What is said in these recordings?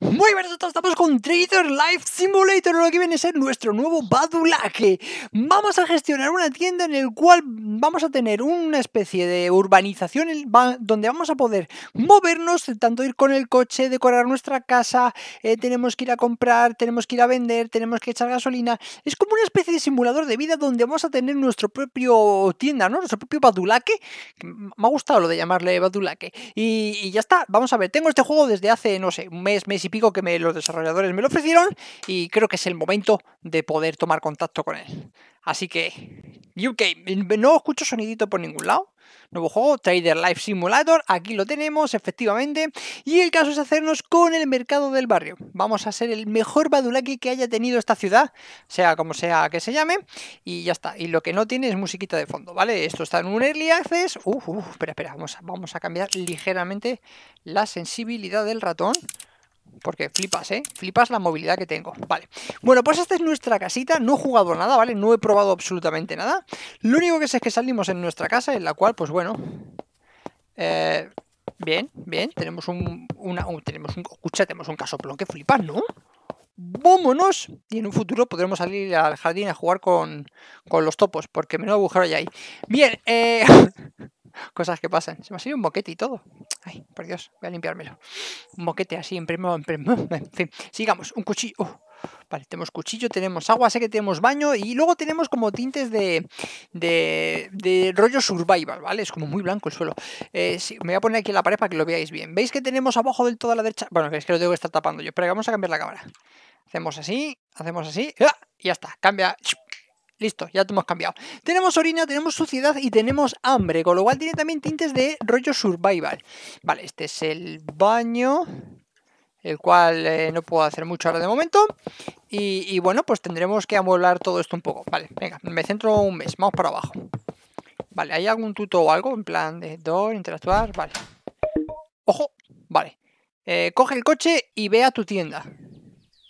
Muy buenas a todos, estamos con Trader Life Simulator, lo que viene a ser nuestro nuevo Badulaque. Vamos a gestionar una tienda en el cual vamos a tener una especie de urbanización donde vamos a poder movernos, tanto ir con el coche, decorar nuestra casa, eh, tenemos que ir a comprar, tenemos que ir a vender, tenemos que echar gasolina. Es como una especie de simulador de vida donde vamos a tener nuestro propio tienda, ¿no? Nuestro propio Badulaque. Me ha gustado lo de llamarle Badulaque. Y, y ya está, vamos a ver, tengo este juego desde hace, no sé, un mes, mes y pico que me, los desarrolladores me lo ofrecieron y creo que es el momento de poder tomar contacto con él. Así que, UK, no escucho sonidito por ningún lado. Nuevo juego, Trader Life Simulator, aquí lo tenemos, efectivamente. Y el caso es hacernos con el mercado del barrio. Vamos a ser el mejor badulaki que haya tenido esta ciudad, sea como sea que se llame. Y ya está. Y lo que no tiene es musiquita de fondo, ¿vale? Esto está en un Early Access. Uf, espera, espera, vamos vamos a cambiar ligeramente la sensibilidad del ratón. Porque flipas, ¿eh? Flipas la movilidad que tengo. Vale. Bueno, pues esta es nuestra casita. No he jugado nada, ¿vale? No he probado absolutamente nada. Lo único que sé es que salimos en nuestra casa, en la cual, pues bueno... Eh, bien, bien. Tenemos un... Una, tenemos un... Escucha, tenemos un casoplón que flipas, ¿no? vámonos. Y en un futuro podremos salir al jardín a jugar con, con los topos, porque menudo agujero hay ahí. Bien, eh... Cosas que pasan. Se me ha salido un boquete y todo. Ay, por Dios, voy a limpiármelo. Un boquete así, en primo, en En fin, sigamos. Un cuchillo. vale, tenemos cuchillo, tenemos agua, sé que tenemos baño y luego tenemos como tintes de, de, de rollo survival, ¿vale? Es como muy blanco el suelo. Eh, me voy a poner aquí en la pared para que lo veáis bien. ¿Veis que tenemos abajo del todo a la derecha? Bueno, es que lo tengo que estar tapando yo. Pero vamos a cambiar la cámara. Hacemos así, hacemos así. ¡ah! Y ya está, cambia. Listo, ya te hemos cambiado. Tenemos orina, tenemos suciedad y tenemos hambre, con lo cual tiene también tintes de rollo survival. Vale, este es el baño, el cual eh, no puedo hacer mucho ahora de momento. Y, bueno, pues tendremos que amueblar todo esto un poco. Vale, venga, me centro un mes, vamos para abajo. Vale, ¿hay algún tuto o algo? En plan de door, interactuar, vale. ¡Ojo! Vale. Eh, coge el coche y ve a tu tienda.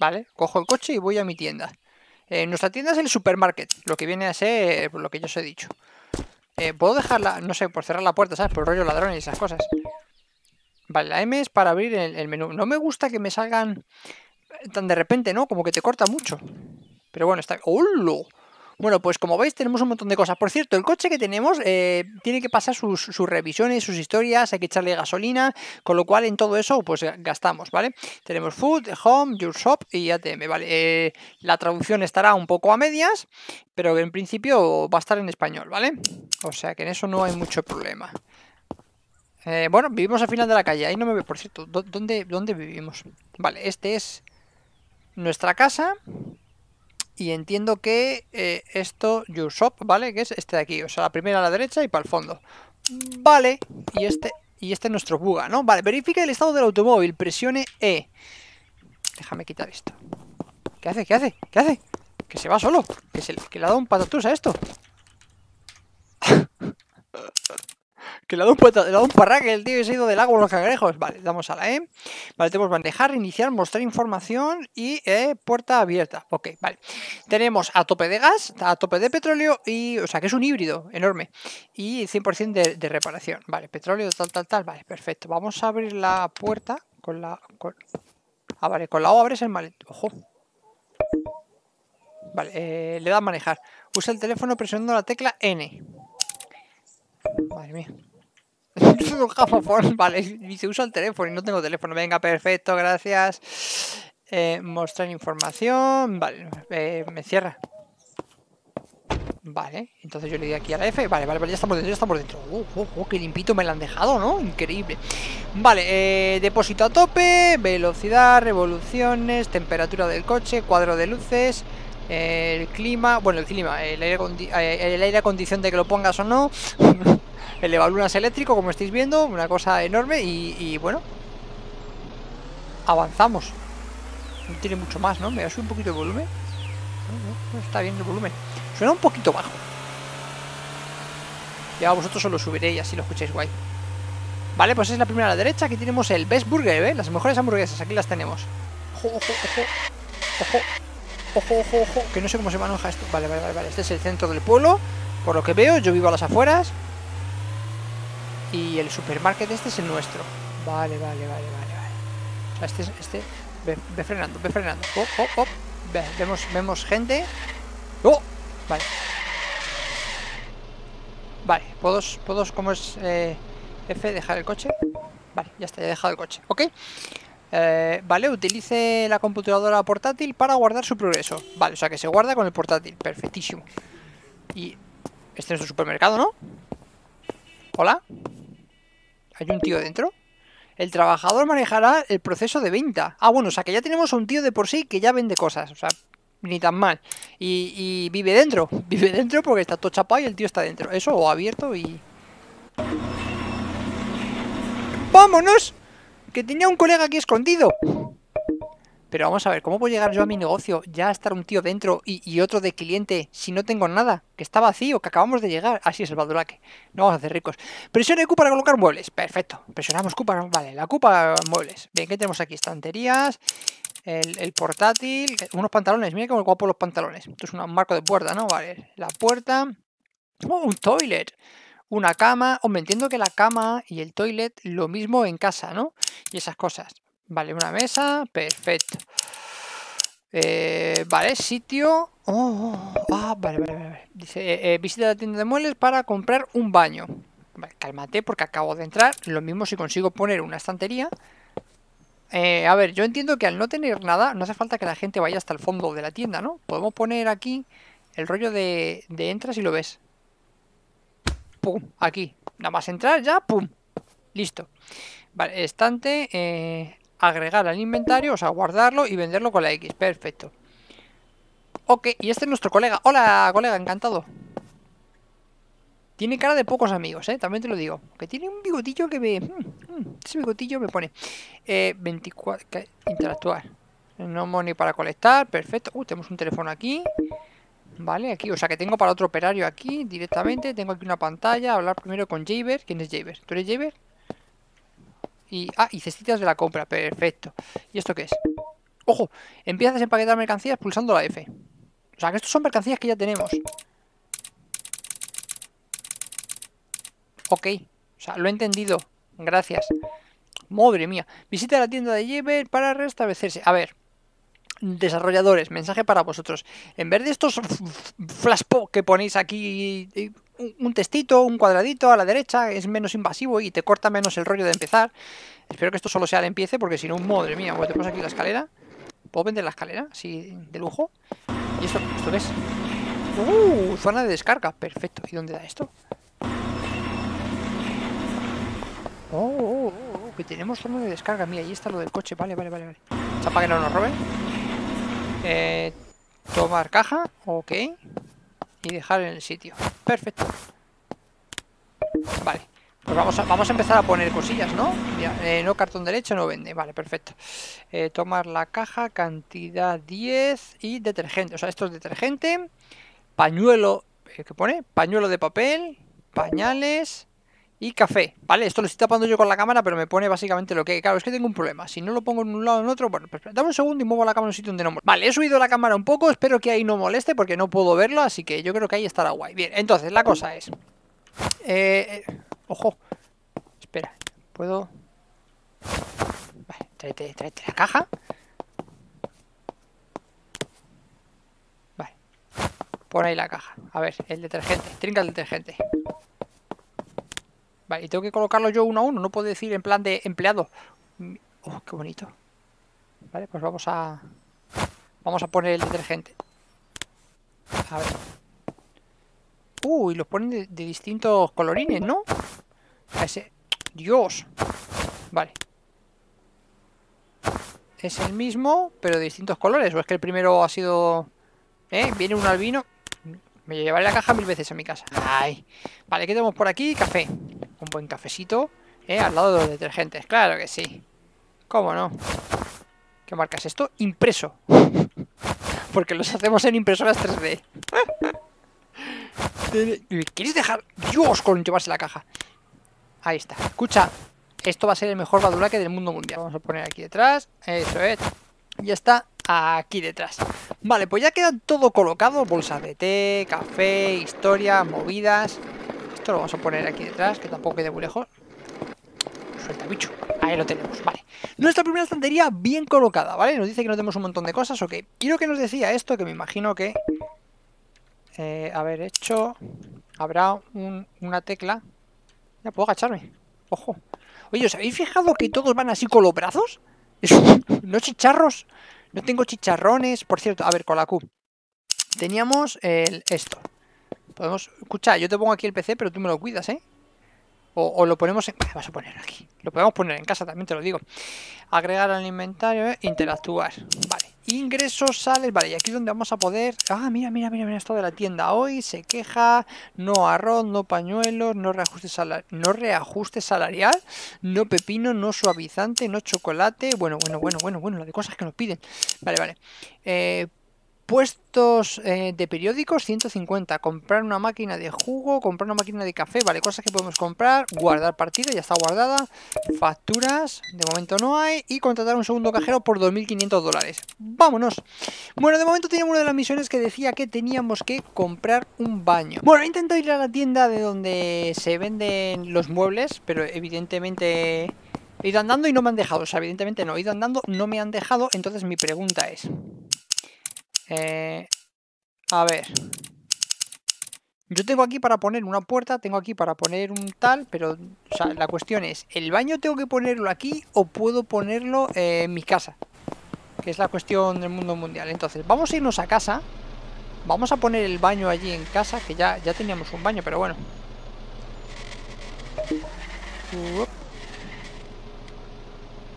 Vale, cojo el coche y voy a mi tienda. Eh, nuestra tienda es el supermarket, lo que viene a ser lo que yo os he dicho. Eh, Puedo dejarla, no sé, por cerrar la puerta, ¿sabes? Por rollo ladrón y esas cosas. Vale, la M es para abrir el, menú. No me gusta que me salgan tan de repente, ¿no? Como que te corta mucho. Pero bueno, está... ¡Holo! Bueno, pues como veis tenemos un montón de cosas. Por cierto, el coche que tenemos eh, tiene que pasar sus, revisiones, sus historias, hay que echarle gasolina, con lo cual en todo eso pues gastamos, ¿vale? Tenemos Food, Home, Your Shop y ATM, ¿vale? Eh, la traducción estará un poco a medias, pero en principio va a estar en español, ¿vale? O sea que en eso no hay mucho problema. Eh, bueno, vivimos al final de la calle, ahí no me ve, por cierto, ¿dónde, ¿dónde vivimos? Vale, este es nuestra casa y entiendo que eh, esto, your shop, ¿vale? Que es este de aquí, o sea, la primera a la derecha y para el fondo. Vale, y este, y este es nuestro buga, ¿no? Vale, verifica el estado del automóvil, presione E. Déjame quitar esto. ¿Qué hace? ¿Qué hace? ¿Qué hace? Que se va solo, que, se, que le ha dado un patatús a esto. Que le ha dado un, parraque el tío se ha ido del agua los cangrejos. Vale, damos a la E. Vale, tenemos manejar, iniciar, mostrar información y eh, puerta abierta. Ok, vale. Tenemos a tope de gas, a tope de petróleo y, o sea, que es un híbrido enorme. Y 100% de, reparación. Vale, petróleo, tal, tal, tal. Vale, perfecto. Vamos a abrir la puerta con la... Ah, vale, con la O abres el maletero. Ojo. Vale, eh, le da a manejar. Usa el teléfono presionando la tecla N. Madre mía. vale, dice usa el teléfono y no tengo teléfono. Venga, perfecto, gracias. Eh, mostrar información. Vale, eh, me cierra. Vale, entonces yo le di aquí a la F. Vale, vale, vale, ya estamos dentro, ya estamos dentro. Oh, qué limpito me la han dejado, ¿no? Increíble. Vale, eh, depósito a tope, velocidad, revoluciones, temperatura del coche, cuadro de luces, el clima, bueno, el clima, el aire, el aire acondicionado de que lo pongas o no. el evalunas eléctrico, como estáis viendo, una cosa enorme y, bueno, avanzamos. No tiene mucho más, ¿no? Me da un poquito de volumen. está bien el volumen. Suena un poquito bajo. Ya vosotros os lo y así lo escucháis guay. Vale, pues es la primera a la derecha. Aquí tenemos el Best Burger, ¿eh? Las mejores hamburguesas, aquí las tenemos. Ojo, ojo, ojo. Ojo. Ojo, ojo, ojo. Que no sé cómo se maneja esto. Vale, vale, vale, vale. Este es el centro del pueblo. Por lo que veo, yo vivo a las afueras. Y el supermarket este es el nuestro. Vale, vale, vale, vale, vale. O sea, este, este Ve, ve frenando, ve frenando. Oh, oh, oh. Ve, vemos, vemos gente. ¡Oh! Vale. Vale, ¿puedo, puedo cómo es eh, F, dejar el coche? Vale, ya está, ya he dejado el coche, ¿ok? Eh, vale, utilice la computadora portátil para guardar su progreso Vale, o sea que se guarda con el portátil, perfectísimo Y este es el supermercado, ¿no? ¿Hola? ¿Hay un tío dentro? El trabajador manejará el proceso de venta Ah, bueno, o sea que ya tenemos a un tío de por sí que ya vende cosas O sea, ni tan mal y, vive dentro Vive dentro porque está todo chapado y el tío está dentro Eso, o abierto y... ¡Vámonos! Que tenía un colega aquí escondido. Pero vamos a ver, ¿cómo puedo llegar yo a mi negocio? Ya estar un tío dentro y, otro de cliente si no tengo nada. Que está vacío, que acabamos de llegar. Así es el Badulaque. No vamos a hacer ricos. Presione Q para colocar muebles. Perfecto. Presionamos Q para... Vale, la Q para muebles. Bien, ¿qué tenemos aquí? Estanterías. El, portátil. Unos pantalones. Mira cómo guapo los pantalones. Esto es un marco de puerta, ¿no? Vale. La puerta. Oh, un toilet una cama. Hombre, entiendo que la cama y el toilet lo mismo en casa, ¿no? Y esas cosas. Vale, una mesa, perfecto. Eh, vale, sitio. Oh, ah, vale, vale, vale. Dice, eh, eh, visita la tienda de muebles para comprar un baño. Vale, cálmate porque acabo de entrar. Lo mismo si consigo poner una estantería. a ver, yo entiendo que al no tener nada, no hace falta que la gente vaya hasta el fondo de la tienda, ¿no? Podemos poner aquí el rollo de, de entras y lo ves pum, aquí. Nada más entrar ya, pum, listo. Vale, estante, eh, agregar al inventario, o sea, guardarlo y venderlo con la X, perfecto. Ok, y este es nuestro colega. Hola, colega, encantado. Tiene cara de pocos amigos, ¿eh? También te lo digo. Que tiene un bigotillo que me... Hmm, hmm, ese bigotillo me pone... Eh, 24... Interactuar. No money para colectar, perfecto. Uh, tenemos un teléfono aquí. Vale, aquí, o sea que tengo para otro operario aquí directamente. Tengo aquí una pantalla. Hablar primero con Jaber. ¿Quién es Jaber? ¿Tú eres Jaber? Y, ah, y cestitas de la compra. Perfecto. ¿Y esto qué es? ¡Ojo! Empiezas a empaquetar mercancías pulsando la F. O sea que estos son mercancías que ya tenemos. Ok. O sea, lo he entendido. Gracias. Madre mía. Visita la tienda de Jaber para restablecerse. A ver desarrolladores, mensaje para vosotros. En vez de estos flashpo que ponéis aquí, un textito, un cuadradito a la derecha, es menos invasivo y te corta menos el rollo de empezar. Espero que esto solo sea de empiece, porque si no, madre mía, pues tenemos aquí la escalera. ¿Puedo vender la escalera? Así de lujo. ¿Y esto, esto qué es? ¡Uh! Zona de descarga. Perfecto. ¿Y dónde da esto? Oh, oh, oh, oh, que tenemos zona de descarga. Mira, ahí está lo del coche. Vale, vale, vale. vale. Chapa que no nos roben. Eh, tomar caja, ok. Y dejar en el sitio. Perfecto. Vale. Pues vamos a, vamos a empezar a poner cosillas, ¿no? Eh, no cartón derecho, no vende. Vale, perfecto. Eh, tomar la caja, cantidad 10 y detergente. O sea, esto es detergente. Pañuelo, ¿qué pone? Pañuelo de papel, pañales, y café, ¿vale? Esto lo estoy tapando yo con la cámara, pero me pone básicamente lo que... Claro, es que tengo un problema. Si no lo pongo en un lado o en otro, bueno, pues dame un segundo y muevo la cámara en un sitio donde no moleste. Vale, he subido la cámara un poco, espero que ahí no moleste porque no puedo verlo, así que yo creo que ahí estará guay. Bien, entonces, la cosa es... Eh, eh ojo. Espera, ¿puedo...? Vale, tráete, tráete la caja. Vale. Pon ahí la caja. A ver, el detergente. Trinca el detergente. Vale, y tengo que colocarlo yo uno a uno, no puedo decir en plan de empleado. Oh, qué bonito. Vale, pues vamos a... Vamos a poner el detergente. A ver. Uy, los ponen de, distintos colorines, ¿no? A ese... ¡Dios! Vale. Es el mismo, pero de distintos colores. ¿O es que el primero ha sido... ¿Eh? Viene un albino. Me llevaré la caja mil veces a mi casa. Ay. Vale, ¿qué tenemos por aquí? Café un buen cafecito, ¿eh? Al lado de los detergentes, claro que sí. ¿Cómo no? ¿Qué marca es esto? Impreso. Porque los hacemos en impresoras 3D. ¿Quieres dejar? Dios, con llevarse la caja. Ahí está. Escucha, esto va a ser el mejor badulaque del mundo mundial. Vamos a poner aquí detrás. Eso es. Ya está aquí detrás. Vale, pues ya queda todo colocado. Bolsa de té, café, historia, movidas. Esto lo vamos a poner aquí detrás, que tampoco quede muy lejos. Suelta, bicho. Ahí lo tenemos, vale. Nuestra primera estantería bien colocada, ¿vale? Nos dice que no tenemos un montón de cosas, ok. Lo que nos decía esto, que me imagino que... Eh, haber hecho... Habrá una tecla... Ya puedo agacharme. Ojo. Oye, ¿os habéis fijado que todos van así con los brazos? ¿No chicharros? No tengo chicharrones. Por cierto, a ver, con la Q. Teníamos el, esto. Podemos... Escucha, yo te pongo aquí el PC, pero tú me lo cuidas, ¿eh? O, lo ponemos en... A poner aquí. Lo podemos poner en casa, también te lo digo. Agregar al inventario, ¿eh? interactuar. Vale. Ingresos, sales. Vale, y aquí es donde vamos a poder... Ah, mira, mira, mira, mira esto de la tienda. Hoy se queja, no arroz, no pañuelos, no reajuste, no reajuste salarial, no pepino, no suavizante, no chocolate. Bueno, bueno, bueno, bueno, bueno, lo de cosas que nos piden. Vale, vale. Eh, Puestos eh, de periódicos 150, comprar una máquina de jugo, comprar una máquina de café, vale, cosas que podemos comprar, guardar partida, ya está guardada, facturas, de momento no hay, y contratar un segundo cajero por 2.500 dólares. ¡Vámonos! Bueno, de momento teníamos una de las misiones que decía que teníamos que comprar un baño. Bueno, he intentado ir a la tienda de donde se venden los muebles, pero evidentemente... He ido andando y no me han dejado, o sea, evidentemente no, he ido andando, no me han dejado, entonces mi pregunta es... Eh, a ver. Yo tengo aquí para poner una puerta, tengo aquí para poner un tal, pero la cuestión es, ¿el baño tengo que ponerlo aquí o puedo ponerlo en mi casa? Que es la cuestión del mundo mundial. Entonces, vamos a irnos a casa. Vamos a poner el baño allí en casa, que ya, ya teníamos un baño, pero bueno.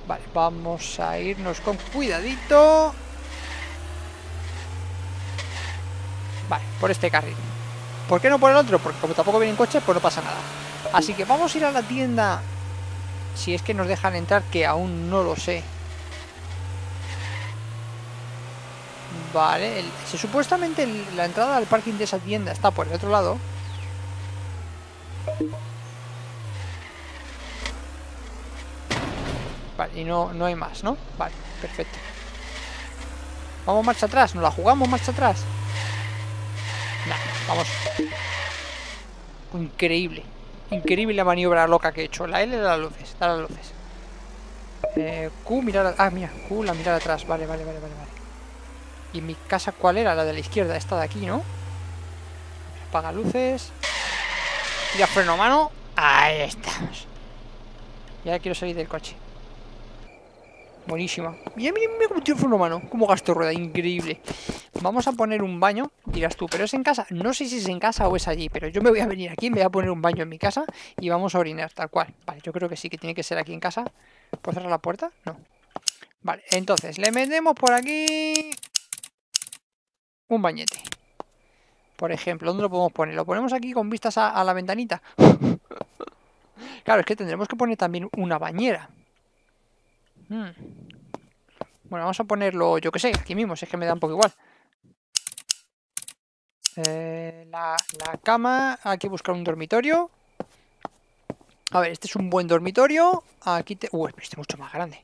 Vale, vamos a irnos con cuidadito. Vale, por este carril. ¿Por qué no por el otro? Porque como tampoco vienen coches, pues no pasa nada. Así que vamos a ir a la tienda. Si es que nos dejan entrar, que aún no lo sé. Vale, si supuestamente la entrada al parking de esa tienda está por el otro lado. Vale, y no, no hay más, ¿no? Vale, perfecto. Vamos marcha atrás, nos la jugamos marcha atrás. Vamos. Increíble. Increíble la maniobra loca que he hecho. La L de las luces. Da las luces. Eh, Q, mirar... Ah, mira. Q, la mirar atrás. Vale, vale, vale, vale, vale. ¿Y mi casa cuál era? La de la izquierda. Esta de aquí, ¿no? Apaga luces. Tira freno mano. Ahí estamos. Ya quiero salir del coche. Buenísima. Mira, mira, mira cómo tiene freno mano. Cómo gasto rueda. Increíble. Vamos a poner un baño, dirás tú, pero es en casa. No sé si es en casa o es allí, pero yo me voy a venir aquí, me voy a poner un baño en mi casa y vamos a orinar, tal cual. Vale, yo creo que sí, que tiene que ser aquí en casa. ¿Puedo cerrar la puerta? No. Vale, entonces, le metemos por aquí un bañete. Por ejemplo, ¿dónde lo podemos poner? ¿Lo ponemos aquí con vistas a, la ventanita? claro, es que tendremos que poner también una bañera. Hmm. Bueno, vamos a ponerlo, yo que sé, aquí mismo, si es que me da un poco igual. Eh, la, cama, aquí buscar un dormitorio. A ver, este es un buen dormitorio. Aquí te... Uy, este es mucho más grande.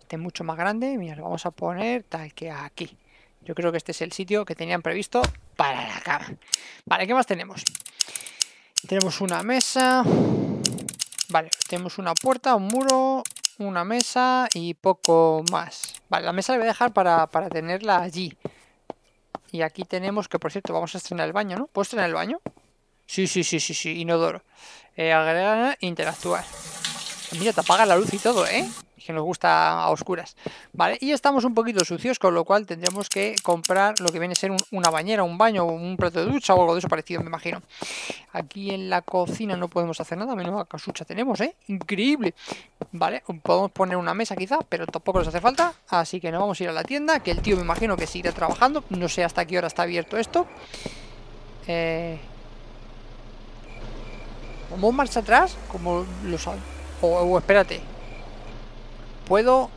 Este es mucho más grande. Mira, lo vamos a poner tal que aquí. Yo creo que este es el sitio que tenían previsto para la cama. Vale, ¿qué más tenemos? Tenemos una mesa. Vale, tenemos una puerta, un muro, una mesa y poco más. Vale, la mesa la voy a dejar para, para tenerla allí. Y aquí tenemos que, por cierto, vamos a estrenar el baño, ¿no? ¿Puedo estrenar el baño? Sí, sí, sí, sí, sí, inodoro. Eh, agregar, interactuar. Mira, te apaga la luz y todo, ¿eh? que nos gusta a oscuras. Vale, y estamos un poquito sucios, con lo cual tendremos que comprar lo que viene a ser una bañera, un baño, un plato de ducha o algo de eso parecido, me imagino. Aquí en la cocina no podemos hacer nada, menos casucha tenemos, ¿eh? Increíble. Vale, podemos poner una mesa quizá, pero tampoco nos hace falta, así que nos vamos a ir a la tienda, que el tío me imagino que seguirá trabajando, no sé hasta qué hora está abierto esto. Eh... ¿Vamos marcha atrás? Como los... O, o espérate, puedo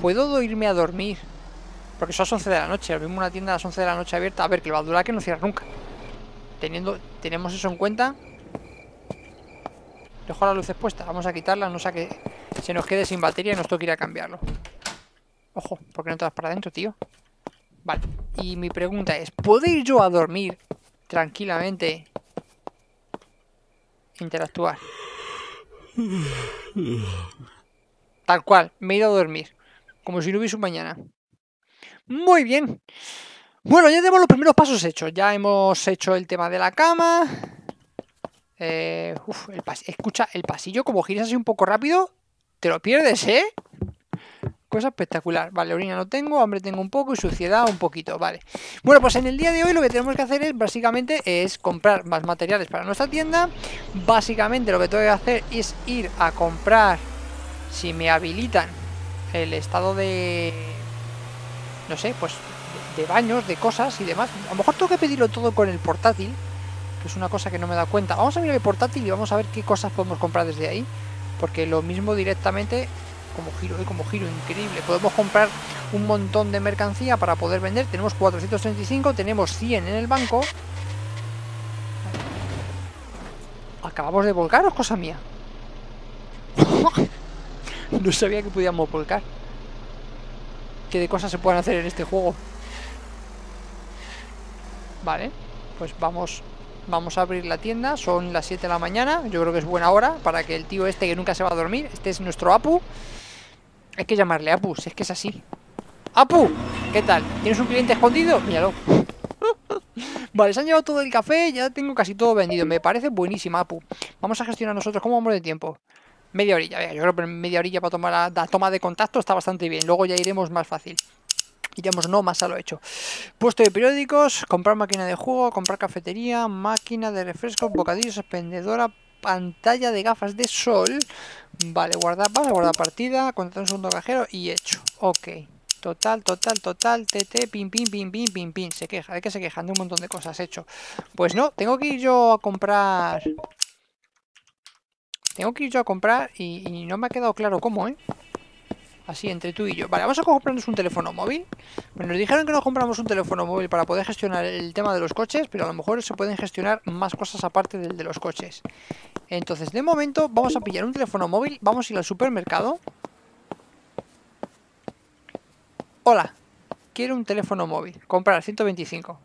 puedo irme a dormir. Porque son las 11 de la noche. Lo mismo una tienda a las 11 de la noche abierta. A ver, que el que no cierra nunca. Teniendo, tenemos eso en cuenta. Dejo las luces puestas. Vamos a quitarla, no sea que se nos quede sin batería y nos toque ir a cambiarlo. Ojo, ¿por qué no te vas para adentro, tío? Vale, y mi pregunta es, ¿puedo ir yo a dormir tranquilamente? Interactuar. Tal cual, me he ido a dormir. Como si no hubiese un mañana. Muy bien. Bueno, ya tenemos los primeros pasos hechos. Ya hemos hecho el tema de la cama. Eh, escucha, el pasillo, como giras así un poco rápido, te lo pierdes, ¿eh? Cosa espectacular. Vale, orina no tengo, hambre tengo un poco y suciedad un poquito. Vale. Bueno, pues en el día de hoy lo que tenemos que hacer es básicamente es comprar más materiales para nuestra tienda. Básicamente lo que tengo que hacer es ir a comprar, si me habilitan, el estado de... No sé, pues de, baños, de cosas y demás. A lo mejor tengo que pedirlo todo con el portátil, que es una cosa que no me da cuenta. Vamos a mirar el portátil y vamos a ver qué cosas podemos comprar desde ahí. Porque lo mismo directamente como giro, ¿eh? como giro increíble. Podemos comprar un montón de mercancía para poder vender. Tenemos 435, tenemos 100 en el banco. Acabamos de volcar, es cosa mía. no sabía que podíamos volcar. ¿Qué de cosas se pueden hacer en este juego? Vale, pues vamos Vamos a abrir la tienda, son las 7 de la mañana Yo creo que es buena hora para que el tío este que nunca se va a dormir Este es nuestro Apu hay que llamarle Apu, si es que es así ¡Apu! ¿Qué tal? ¿Tienes un cliente escondido? Míralo Vale, se han llevado todo el café, ya tengo casi todo vendido Me parece buenísima, Apu Vamos a gestionar nosotros, ¿cómo vamos de tiempo? Media orilla, yo creo que media orilla para tomar la, toma de contacto está bastante bien Luego ya iremos más fácil Iremos no más a lo hecho. Puesto de periódicos, comprar máquina de juego, comprar cafetería, máquina de refrescos, bocadillos, expendedora, pantalla de gafas de sol. Vale, guardar, vamos a guardar partida, contratar un segundo cajero y hecho. Ok. Total, total, total, TT, pim, pim, pim, pim, pim, pim. Se queja, de que se quejan de un montón de cosas hecho. Pues no, tengo que ir yo a comprar... Tengo que ir yo a comprar y, y no me ha quedado claro cómo, ¿eh? Así, entre tú y yo. Vale, vamos a comprarnos un teléfono móvil. Bueno, nos dijeron que nos compramos un teléfono móvil para poder gestionar el tema de los coches, pero a lo mejor se pueden gestionar más cosas aparte del de los coches. Entonces, de momento, vamos a pillar un teléfono móvil. Vamos a ir al supermercado. Hola, quiero un teléfono móvil. Comprar 125.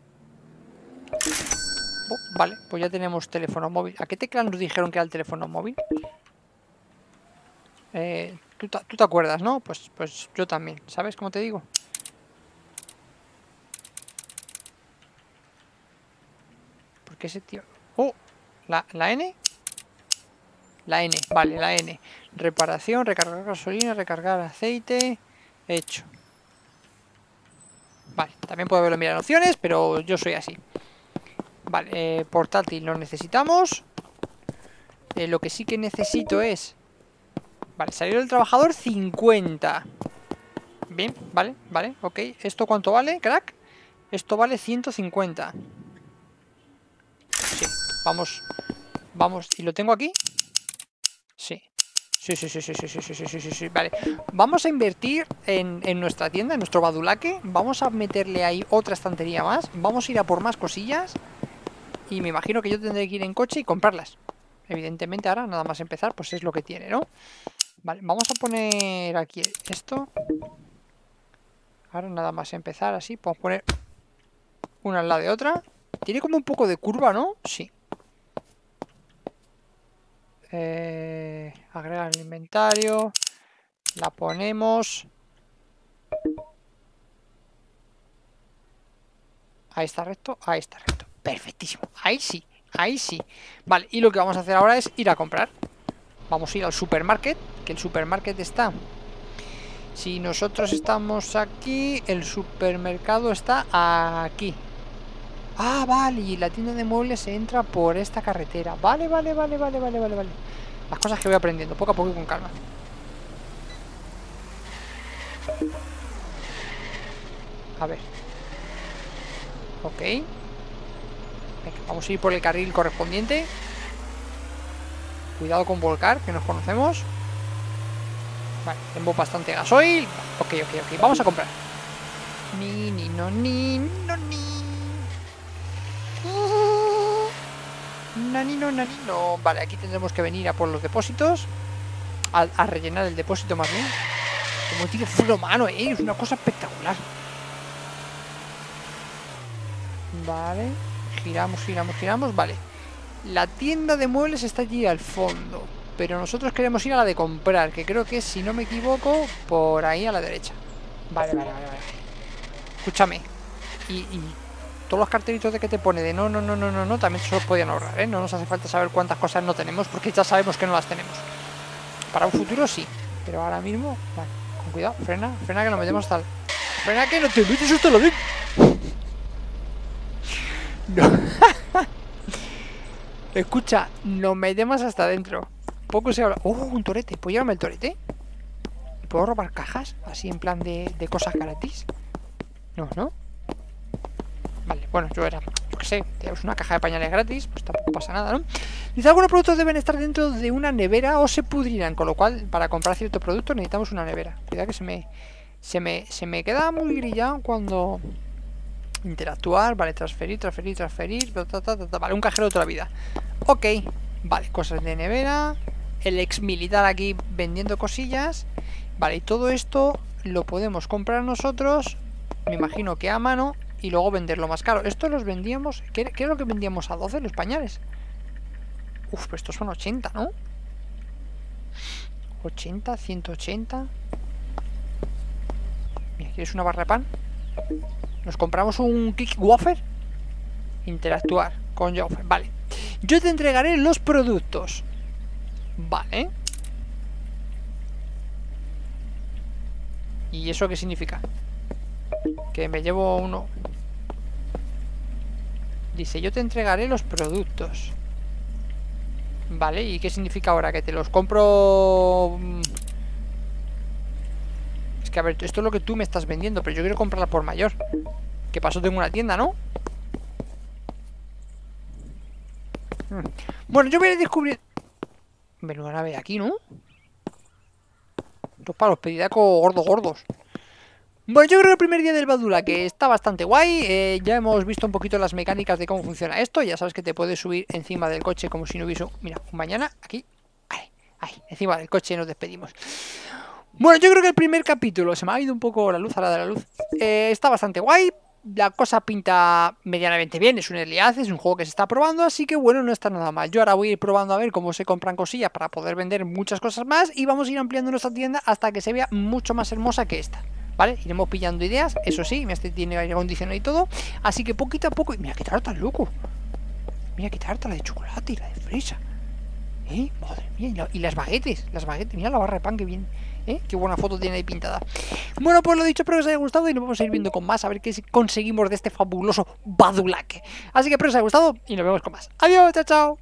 vale, pues ya tenemos teléfono móvil. ¿A qué tecla nos dijeron que era el teléfono móvil? Eh, ¿tú, te acuerdas, ¿no? Pues, pues yo también, ¿sabes cómo te digo? Porque ese tío... ¡Oh! ¿La, ¿La N? La N, vale, la N. Reparación, recargar gasolina, recargar aceite. Hecho. Vale, también puedo verlo mirar opciones, pero yo soy así. Vale, eh, portátil no necesitamos. Eh, lo que sí que necesito es Vale, salió el trabajador 50. Bien, vale, vale, ok. ¿Esto cuánto vale, crack? Esto vale 150. Sí, vamos, vamos. ¿Y lo tengo aquí? Sí. Sí, sí, sí, sí, sí, sí, sí, sí, sí, sí, vale. Vamos a invertir en, en nuestra tienda, en nuestro badulaque. Vamos a meterle ahí otra estantería más. Vamos a ir a por más cosillas. Y me imagino que yo tendré que ir en coche y comprarlas. Evidentemente ahora, nada más empezar, pues es lo que tiene, ¿no? Vale, vamos a poner aquí esto. Ahora nada más empezar así, podemos poner una al lado de otra. Tiene como un poco de curva, ¿no? Sí. Eh, agregar el inventario. La ponemos. Ahí está recto, ahí está recto. Perfectísimo. Ahí sí, ahí sí. Vale, y lo que vamos a hacer ahora es ir a comprar. Vamos a ir al supermarket, que el supermarket está... Si nosotros estamos aquí, el supermercado está aquí. Ah, vale, y la tienda de muebles se entra por esta carretera. Vale, vale, vale, vale, vale, vale, vale. Las cosas que voy aprendiendo, poco a poco y con calma. A ver. Ok. Venga, vamos a ir por el carril correspondiente. Cuidado con volcar, que nos conocemos. Vale, tengo bastante gasoil. Ok, ok, ok. Vamos a comprar. Ni, ni, no, ni, no, ni. Nani, no, nani, no. Vale, aquí tendremos que venir a por los depósitos. A, rellenar el depósito más bien. Como tiene full mano, eh. Es una cosa espectacular. Vale. Giramos, giramos, giramos. Vale. La tienda de muebles está allí al fondo. Pero nosotros queremos ir a la de comprar, que creo que si no me equivoco, por ahí a la derecha. Vale, vale, vale, vale. Escúchame. Y, todos los cartelitos de que te pone de no, no, no, no, no, no, también se los podían ahorrar, ¿eh? No nos hace falta saber cuántas cosas no tenemos, porque ya sabemos que no las tenemos. Para un futuro sí, pero ahora mismo, vale, con cuidado, frena, frena que nos metemos el... Frena que no te metes hasta la de... No. Escucha, nos metemos hasta adentro. Poco se habla. ¡Oh, un torete! ¿Puedo llevarme el torete? ¿Puedo robar cajas? Así en plan de, de cosas gratis. No, ¿no? Vale, bueno, yo era, yo qué sé, tenemos una caja de pañales gratis, pues tampoco pasa nada, ¿no? Dice, algunos productos deben estar dentro de una nevera o se pudrirán, con lo cual, para comprar cierto producto necesitamos una nevera. Cuidado que se me, se me, se me queda muy grillado cuando interactuar, vale, transferir, transferir, transferir, vale, un cajero de toda vida. Ok, vale, cosas de nevera, el ex militar aquí vendiendo cosillas, vale, y todo esto lo podemos comprar nosotros, me imagino que a mano, y luego venderlo más caro. Esto los vendíamos, ¿qué, es lo que vendíamos a 12 los pañales? Uf, pero estos son 80, ¿no? 80, 180. Mira, ¿quieres una barra de pan? Nos compramos un kick wafer. Interactuar con Joffer. Vale. Yo te entregaré los productos. Vale. ¿Y eso qué significa? Que me llevo uno... Dice, yo te entregaré los productos. Vale, ¿y qué significa ahora? Que te los compro... Mm. Es que, a ver, esto es lo que tú me estás vendiendo, pero yo quiero comprarla por mayor. ¿Qué pasó? Tengo una tienda, ¿no? Hmm. Bueno, yo voy a descubrir... Menuda nave aquí, ¿no? Dos palos, pedidacos gordos, gordos. Bueno, yo creo que el primer día del Badula que está bastante guay, eh, ya hemos visto un poquito las mecánicas de cómo funciona esto, ya sabes que te puedes subir encima del coche como si no hubiese... Mira, mañana aquí, ahí, ahí, encima del coche nos despedimos. Bueno, yo creo que el primer capítulo, se me ha ido un poco la luz a la de la luz, eh, está bastante guay, la cosa pinta medianamente bien, es un early es un juego que se está probando, así que bueno, no está nada mal. Yo ahora voy a ir probando a ver cómo se compran cosillas para poder vender muchas cosas más y vamos a ir ampliando nuestra tienda hasta que se vea mucho más hermosa que esta. ¿Vale? Iremos pillando ideas, eso sí, este tiene aire acondicionado y todo. Así que poquito a poco. Mira qué tarta, loco. Mira qué tarta, la de chocolate y la de fresa. ¿Eh? Madre mía, y, las baguetes, las baguetes. Mira la barra de pan que viene. ¿Eh? Qué buena foto tiene ahí pintada. Bueno, pues lo dicho, espero que os haya gustado y nos vamos a ir viendo con más a ver qué conseguimos de este fabuloso Badulaque. Así que espero que os haya gustado y nos vemos con más. Adiós, chao, chao.